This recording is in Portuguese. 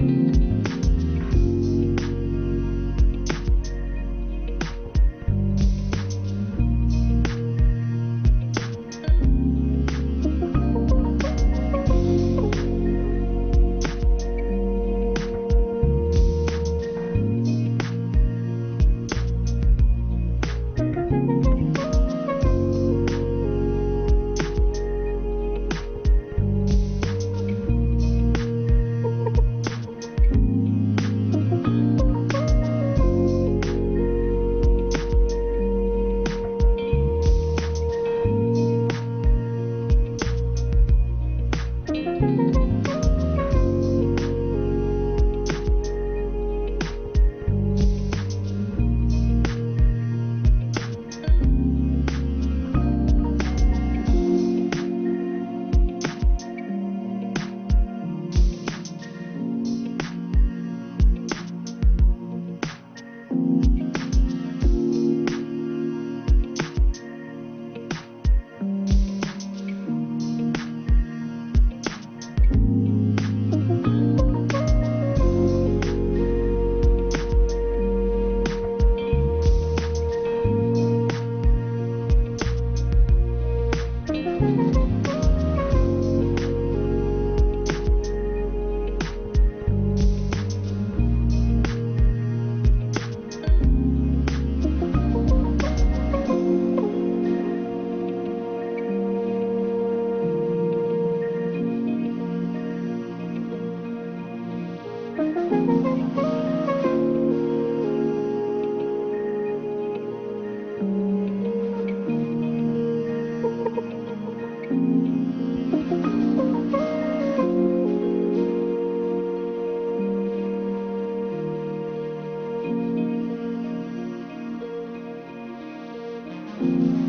you thank mm -hmm. you